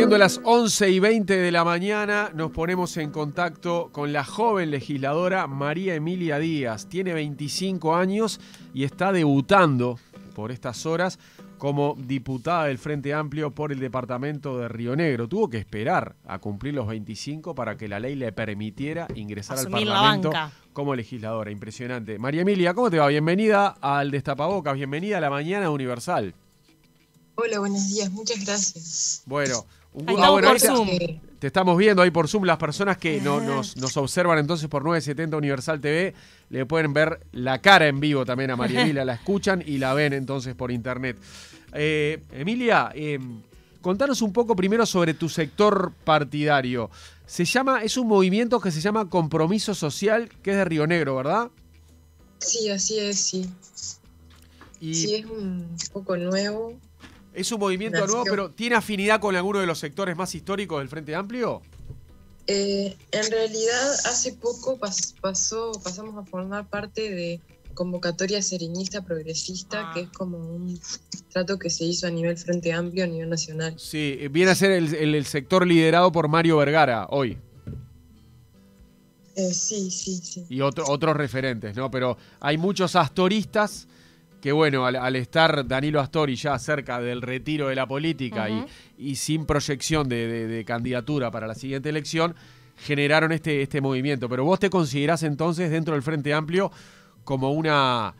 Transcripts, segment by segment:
Siendo las 11 y 20 de la mañana, nos ponemos en contacto con la joven legisladora María Emilia Díaz. Tiene 25 años y está debutando por estas horas como diputada del Frente Amplio por el departamento de Río Negro. Tuvo que esperar a cumplir los 25 para que la ley le permitiera ingresar al Parlamento como legisladora. Impresionante. María Emilia, ¿cómo te va? Bienvenida al Destapabocas, bienvenida a la Mañana Universal. Hola, buenos días, muchas gracias. Bueno, un gusto. Te, estamos viendo ahí por Zoom. Las personas que nos, nos, observan entonces por 970 Universal TV le pueden ver la cara en vivo también a María Emilia. la escuchan y la ven entonces por internet. Eh, Emilia, em, contanos un poco primero sobre tu sector partidario. Se llama, es un movimiento que se llama Compromiso Social, que es de Río Negro, ¿verdad? Sí, así es, sí. Y sí, es un poco nuevo. Es un movimiento nuevo, pero ¿tiene afinidad con alguno de los sectores más históricos del Frente Amplio? Eh, en realidad, hace poco pasó, pasamos a formar parte de convocatoria serenista progresista, ah. que es como un trato que se hizo a nivel Frente Amplio, a nivel nacional. Sí, viene a ser el, sector liderado por Mario Vergara hoy. Eh, sí, sí, sí. Y otros referentes, ¿no? Pero hay muchos astoristas que bueno, al, estar Danilo Astori ya cerca del retiro de la política y, sin proyección de, candidatura para la siguiente elección, generaron este, este movimiento. Pero vos te considerás entonces dentro del Frente Amplio como una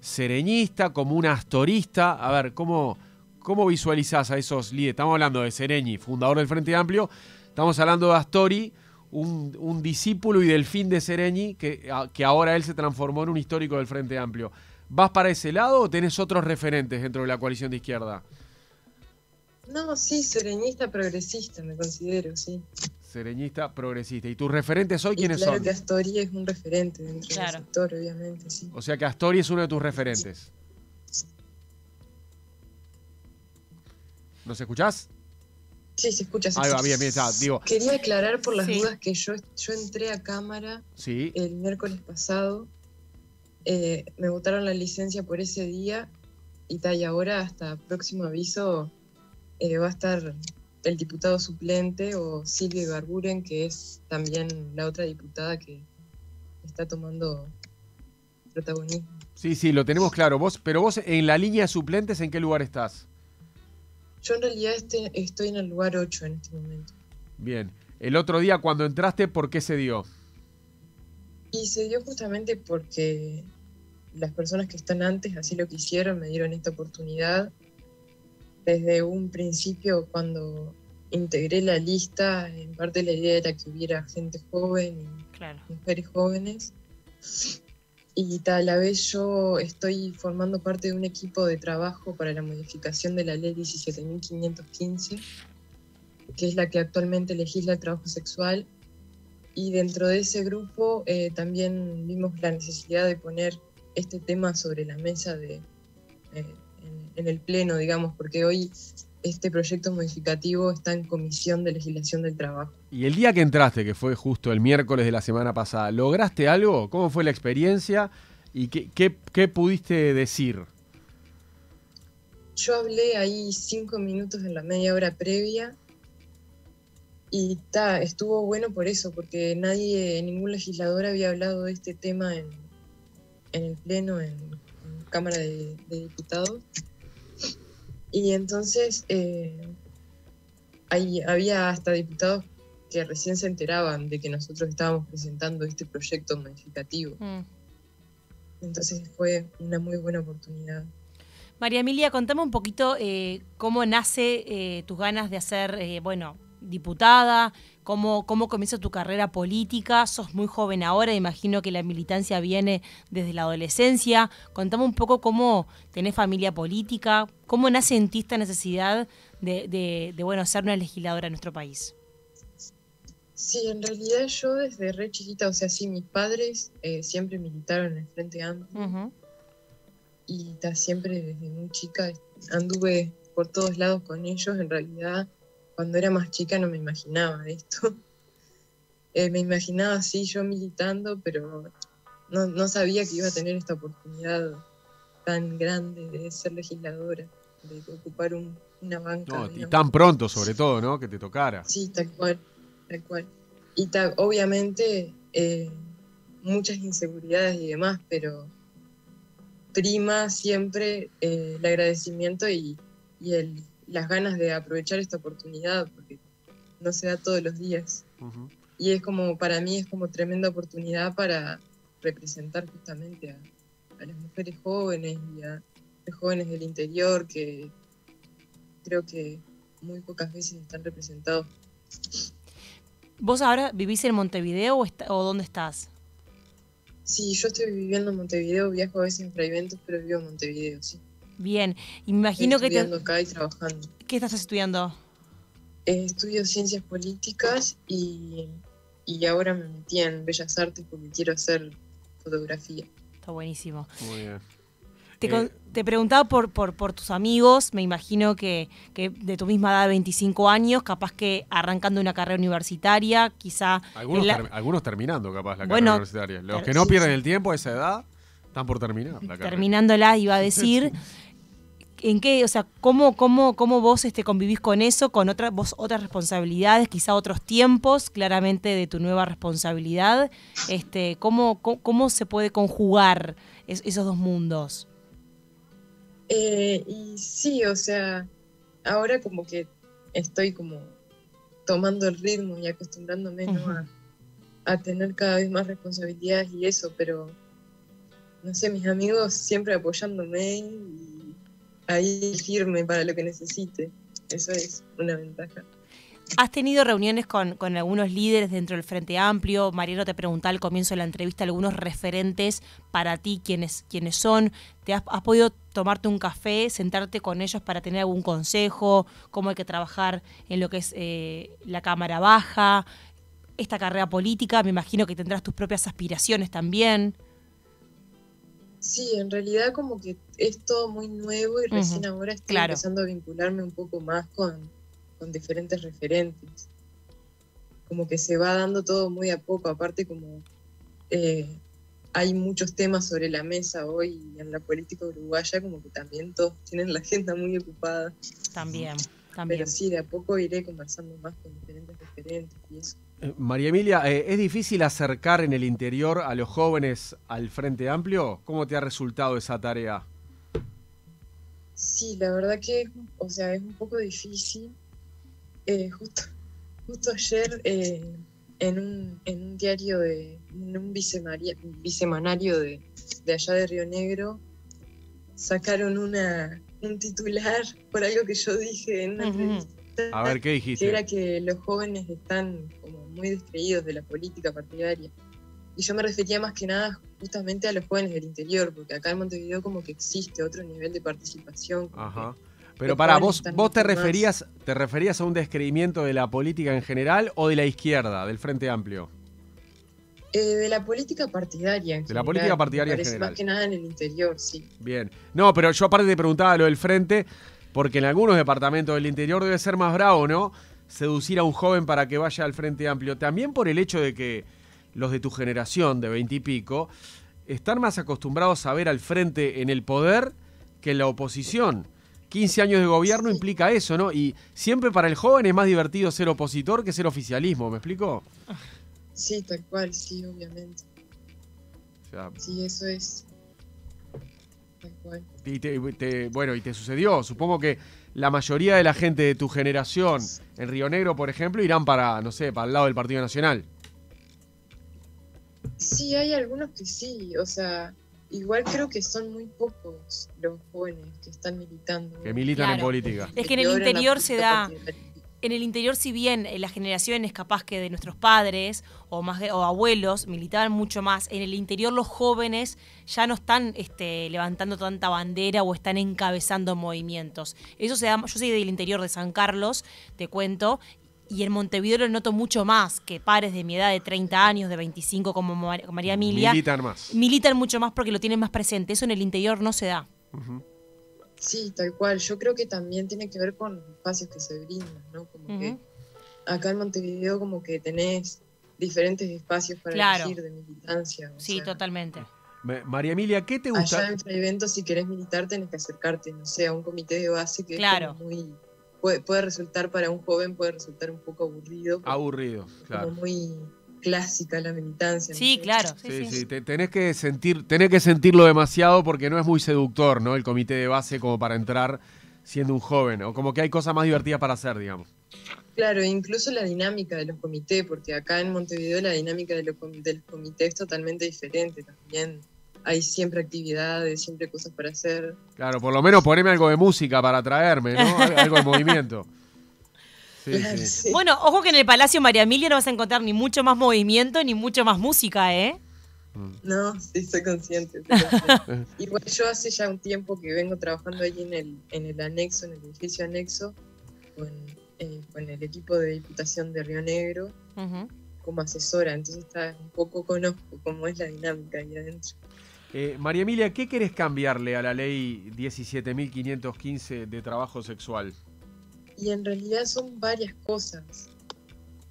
sereñista, como una astorista. A ver, ¿cómo, cómo visualizás a esos líderes? Estamos hablando de Sereñi, fundador del Frente Amplio. Estamos hablando de Astori, un, un discípulo y delfín de Sereñi, que, que ahora él se transformó en un histórico del Frente Amplio. ¿Vas para ese lado o tenés otros referentes dentro de la coalición de izquierda? No, sí, sereñista progresista, me considero, sí. Sereñista progresista. ¿Y tus referentes hoy quiénes son? Claro que Astori es un referente dentro del sector, obviamente, sí. O sea que Astori es uno de tus referentes. ¿Nos escuchás? Sí, se escucha. Ahí va, bien, bien, digo. Quería aclarar por las dudas que yo, yo entré a cámara el miércoles pasado eh, me votaron la licencia por ese día y tal, y ahora hasta próximo aviso eh, va a estar el diputado suplente o Silvia Ibarburen, que es también la otra diputada que está tomando protagonismo. Sí, sí, lo tenemos claro. Vos, pero vos en la línea de suplentes, ¿en qué lugar estás? Yo en realidad este, estoy en el lugar 8 en este momento. Bien. El otro día cuando entraste, ¿por qué se dio? Y se dio justamente porque las personas que están antes así lo quisieron, me dieron esta oportunidad. Desde un principio, cuando integré la lista, en parte la idea era que hubiera gente joven y mujeres jóvenes. Y tal, a la vez yo estoy formando parte de un equipo de trabajo para la modificación de la ley 17.515, que es la que actualmente legisla el trabajo sexual. Y dentro de ese grupo eh, también vimos la necesidad de poner este tema sobre la mesa de, eh, en, el Pleno, digamos, porque hoy este proyecto modificativo está en comisión de legislación del trabajo. Y el día que entraste, que fue justo el miércoles de la semana pasada, ¿lograste algo? ¿Cómo fue la experiencia? ¿Y qué, qué, pudiste decir? Yo hablé ahí cinco minutos en la media hora previa y ta, estuvo bueno por eso, porque nadie, ningún legislador había hablado de este tema en, en el Pleno, en, Cámara de, Diputados. Y entonces eh, había hasta diputados que recién se enteraban de que nosotros estábamos presentando este proyecto modificativo. Mm. Entonces fue una muy buena oportunidad. María Emilia, contame un poquito eh, cómo nace eh, tus ganas de hacer, bueno, diputada, cómo, cómo comienza tu carrera política, sos muy joven ahora, imagino que la militancia viene desde la adolescencia. Contame un poco cómo tenés familia política, cómo nace en ti esta necesidad de, bueno, ser una legisladora en nuestro país. Sí, en realidad yo desde re chiquita, o sea, sí, mis padres eh, siempre militaron en el Frente Amplio. Y siempre desde muy chica anduve por todos lados con ellos. En realidad cuando era más chica no me imaginaba esto. Eh, me imaginaba así yo militando, pero no, sabía que iba a tener esta oportunidad tan grande de ser legisladora. de ocupar una banca. y tan pronto sobre todo, ¿no? Que te tocara. Sí, tal cual, tal cual. Y obviamente eh, muchas inseguridades y demás, pero prima siempre eh, el agradecimiento y, el, las ganas de aprovechar esta oportunidad, porque no se da todos los días. Y es como, para mí es como tremenda oportunidad para representar justamente a, a las mujeres jóvenes y a los jóvenes del interior que creo que muy pocas veces están representados. ¿Vos ahora vivís en Montevideo o, o dónde estás? Sí, yo estoy viviendo en Montevideo, viajo a veces para eventos, pero vivo en Montevideo, sí. Bien, y me imagino estoy que... Estudiando acá y trabajando. ¿Qué estás estudiando? Eh, estudio ciencias políticas y, y ahora me metí en Bellas Artes porque quiero hacer fotografía. Está buenísimo. Muy bien. Te, eh, te preguntaba por, por, por, tus amigos, me imagino que, que, de tu misma edad de 25 años, capaz que arrancando una carrera universitaria, quizá... Algunos, algunos terminando capaz la carrera universitaria. Los que no pierden el tiempo a esa edad están por terminar la Terminándola, iba a decir. ¿En qué, o sea, cómo, cómo, cómo vos este, convivís con eso, con otras vos otras responsabilidades, quizá otros tiempos, claramente de tu nueva responsabilidad? Este, ¿cómo, cómo, se puede conjugar esos dos mundos? Eh, y sí, o sea, ahora como que estoy como tomando el ritmo y acostumbrándome a, a, tener cada vez más responsabilidades y eso, pero no sé, mis amigos siempre apoyándome y ahí firme para lo que necesite. Eso es una ventaja. Has tenido reuniones con, algunos líderes dentro del Frente Amplio. Mariano te preguntaba al comienzo de la entrevista algunos referentes para ti, quiénes, quiénes son. ¿Te has, podido tomarte un café, sentarte con ellos para tener algún consejo? ¿Cómo hay que trabajar en lo que es eh, la Cámara Baja? Esta carrera política, me imagino que tendrás tus propias aspiraciones también. Sí, en realidad como que es todo muy nuevo y recién ahora estoy empezando a vincularme un poco más con con diferentes referentes. Como que se va dando todo muy a poco, aparte como eh, hay muchos temas sobre la mesa hoy en la política uruguaya, como que también todos tienen la agenda muy ocupada. También, también. Pero sí, de a poco iré conversando más con diferentes referentes y eso. Eh, María Emilia, eh, ¿es difícil acercar en el interior a los jóvenes al Frente Amplio? ¿Cómo te ha resultado esa tarea? Sí, la verdad que, o sea, es un poco difícil eh, justo, justo ayer eh, en, un, en, un, diario, de, en un bisemanario de, de, allá de Río Negro, sacaron una, un titular por algo que yo dije en una entrevista. A ver, ¿qué dijiste? Era que los jóvenes están como muy descreídos de la política partidaria. Y yo me refería más que nada justamente a los jóvenes del interior, porque acá en Montevideo como que existe otro nivel de participación. Ajá. Pero para vos, vos te referías, te referías a un descreimiento de la política en general o de la izquierda, del Frente Amplio. Eh, de la política partidaria. de la política partidaria en general. Más que nada en el interior, sí. Bien. No, pero yo aparte te preguntaba lo del Frente, porque en algunos departamentos del interior debe ser más bravo, ¿no? Seducir a un joven para que vaya al Frente Amplio. También por el hecho de que los de tu generación, de veintipico, están más acostumbrados a ver al Frente en el poder que en la oposición. 15 años de gobierno implica eso, ¿no? Y siempre para el joven es más divertido ser opositor que ser oficialismo, ¿me explico? Sí, tal cual, sí, obviamente. sí, eso es. Tal cual. bueno, y te sucedió. Supongo que la mayoría de la gente de tu generación en Río Negro, por ejemplo, irán para, no sé, para el lado del Partido Nacional. Sí, hay algunos que sí, o sea, Igual creo que son muy pocos los jóvenes que están militando. Que militan en política. Es que en el interior se da... En el interior, si bien las generaciones capaz que de nuestros padres o más o abuelos militaban mucho más, en el interior los jóvenes ya no están este, levantando tanta bandera o están encabezando movimientos. Eso se da, yo soy del interior de San Carlos, te cuento, y en Montevideo lo noto mucho más que pares de mi edad de 30 años, de 25 como María Emilia. Militan más. Militan mucho más porque lo tienen más presente. Eso en el interior no se da. Sí, tal cual. Yo creo que también tiene que ver con los espacios que se brindan, ¿no? Como que acá en Montevideo como que tenés diferentes espacios para elegir de militancia. Sí, totalmente. María Emilia, ¿qué te gusta? Allá en Fray Evento, si querés militar, tenés que acercarte, no sé, a un comité de base que Claro. es muy. Puede, puede resultar para un joven, puede resultar un poco aburrido. Aburrido, claro. Como muy clásica la militancia. ¿no Sí, claro. Sí, Sí, sí. sí, te- tenés que sentir, tenés que sentirlo demasiado porque no es muy seductor, ¿no? El comité de base como para entrar siendo un joven, o como que hay cosas más divertidas para hacer, digamos. Claro, incluso la dinámica de los comités, porque acá en Montevideo la dinámica de los com- del comité es totalmente diferente. También hay siempre actividades, siempre cosas para hacer. Claro, por lo menos poneme algo de música para atraerme, ¿no? Al- Algo de movimiento. Sí, Claro, sí. sí. Bueno, ojo que en el Palacio María Emilia no vas a encontrar ni mucho más movimiento ni mucho más música, ¿eh? No, sí, soy consciente. Igual yo hace ya un tiempo que vengo trabajando allí en el, en el anexo, en el edificio anexo, con, eh, con el equipo de Diputación de Río Negro como asesora, entonces está, un poco conozco cómo es la dinámica ahí adentro. Eh, María Emilia, ¿qué querés cambiarle a la ley 17.515 de trabajo sexual? Y en realidad son varias cosas.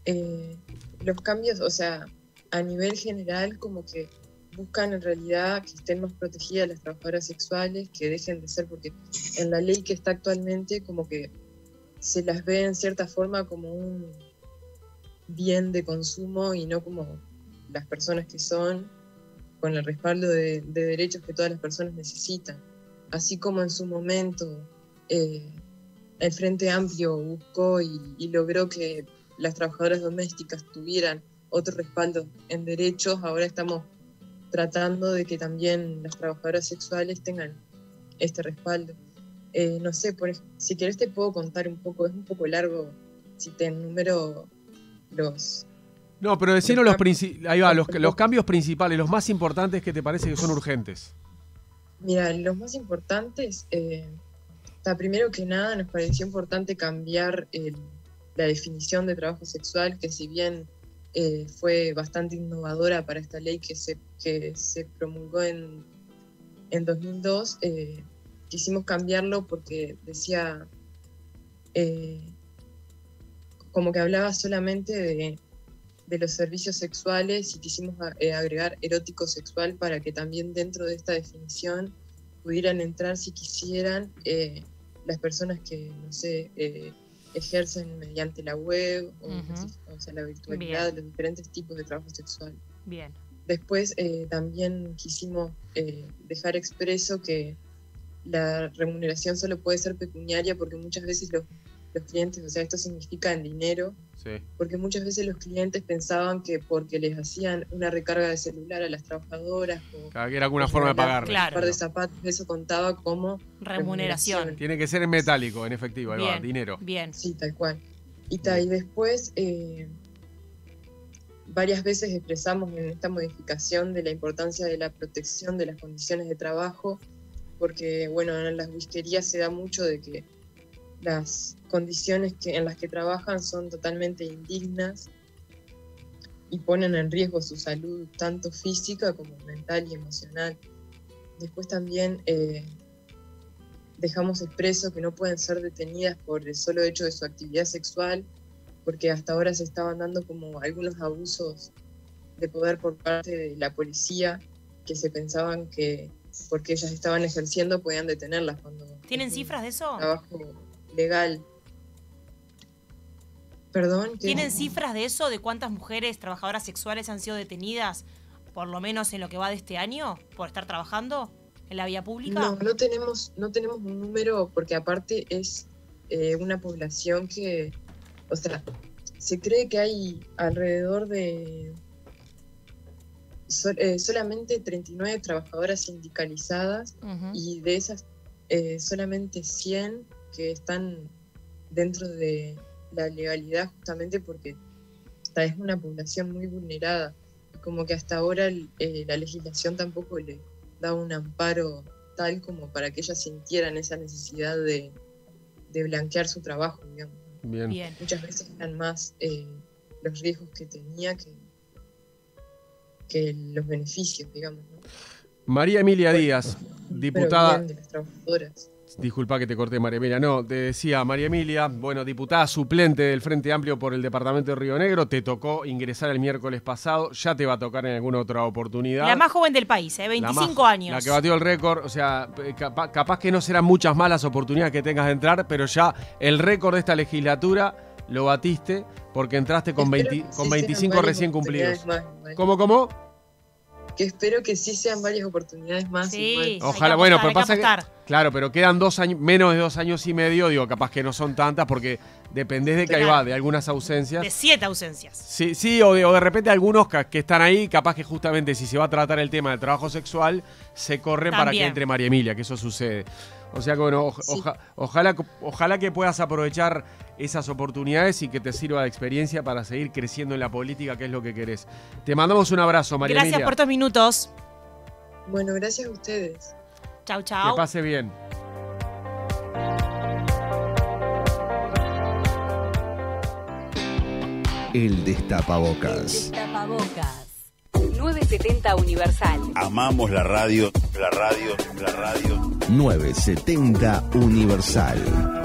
Eh, los cambios, o sea, a nivel general, como que buscan en realidad que estén más protegidas las trabajadoras sexuales, que dejen de ser, porque en la ley que está actualmente, como que se las ve en cierta forma como un bien de consumo y no como las personas que son, con el respaldo de, de derechos que todas las personas necesitan. Así como en su momento eh, el Frente Amplio buscó y, y logró que las trabajadoras domésticas tuvieran otro respaldo en derechos, ahora estamos tratando de que también las trabajadoras sexuales tengan este respaldo. Eh, no sé, por, si querés te puedo contar un poco, es un poco largo si te enumero los... No, pero decinos los, ahí va, los cambios principales, los más importantes que te parece que son urgentes. Mira, los más importantes, eh, primero que nada nos pareció importante cambiar el- la definición de trabajo sexual, que si bien eh, fue bastante innovadora para esta ley que se, que se promulgó en, en 2002, eh, quisimos cambiarlo porque decía, eh, como que hablaba solamente de, de los servicios sexuales y quisimos eh, agregar erótico sexual para que también dentro de esta definición pudieran entrar si quisieran eh, las personas que, no sé, eh, ejercen mediante la web o, o sea, la virtualidad, los diferentes tipos de trabajo sexual. Bien. Después eh, también quisimos eh, dejar expreso que la remuneración solo puede ser pecuniaria porque muchas veces los, los clientes, o sea, esto significa en dinero, Sí. porque muchas veces los clientes pensaban que porque les hacían una recarga de celular a las trabajadoras o Cada que era alguna forma de pagar. Claro. un par de zapatos, eso contaba como Remuneración. Tiene que ser en metálico, en efectivo, ahí va, Bien. dinero. Bien. Sí, tal cual. Y, ta- y después, eh, varias veces expresamos en esta modificación de la importancia de la protección de las condiciones de trabajo, porque, bueno, en las whiskerías se da mucho de que las condiciones que, en las que trabajan son totalmente indignas y ponen en riesgo su salud, tanto física como mental y emocional. Después también eh, dejamos expreso que no pueden ser detenidas por el solo hecho de su actividad sexual, porque hasta ahora se estaban dando como algunos abusos de poder por parte de la policía, que se pensaban que porque ellas estaban ejerciendo podían detenerlas cuando... ¿Tienen cifras de eso? Trabajo legal. Perdón. ¿Tienen cifras de eso? ¿De cuántas mujeres trabajadoras sexuales han sido detenidas, por lo menos en lo que va de este año, por estar trabajando en la vía pública? No, no tenemos, no tenemos un número porque aparte es eh, una población que, o sea, se cree que hay alrededor de sol- eh, solamente 39 trabajadoras sindicalizadas y de esas eh, solamente 100 que están dentro de la legalidad justamente porque esta es una población muy vulnerada y como que hasta ahora eh, la legislación tampoco le da un amparo tal como para que ellas sintieran esa necesidad de, de blanquear su trabajo, digamos. Bien. Bien. Muchas veces eran más eh, los riesgos que tenía que, que los beneficios, digamos. ¿no? María Emilia Díaz, Pero diputada, bien de las trabajadoras. Disculpa que te corté, María Emilia. No, te decía María Emilia, bueno, diputada suplente del Frente Amplio por el Departamento de Río Negro, te tocó ingresar el miércoles pasado, ya te va a tocar en alguna otra oportunidad. La más joven del país, ¿eh? 25 años. La que batió el récord, o sea, capaz, capaz que no serán muchas malas oportunidades que tengas de entrar, pero ya el récord de esta legislatura lo batiste porque entraste con, 20, con 25 recién cumplidos. ¿Cómo, cómo? que espero que sí sean varias oportunidades más. Sí, Ojalá, bueno, pero pasa que, claro, pero quedan dos años, menos de dos años y medio, digo, capaz que no son tantas porque dependés de que ahí va, de algunas ausencias. De siete ausencias. Sí, sí, o de, repente algunos que, están ahí, capaz que justamente si se va a tratar el tema del trabajo sexual, se corren para que entre María Emilia, que eso sucede. O sea que bueno, ojalá, ojalá que puedas aprovechar esas oportunidades y que te sirva de experiencia para seguir creciendo en la política, que es lo que querés. Te mandamos un abrazo, María Gracias por estos minutos. Bueno, gracias a ustedes. Chau, chau. Que pase bien. El destapabocas. El destapabocas. 970 Universal. Amamos la radio, la radio, la radio. 970 Universal.